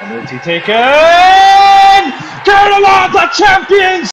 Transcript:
Penalty taken! Carolina champions!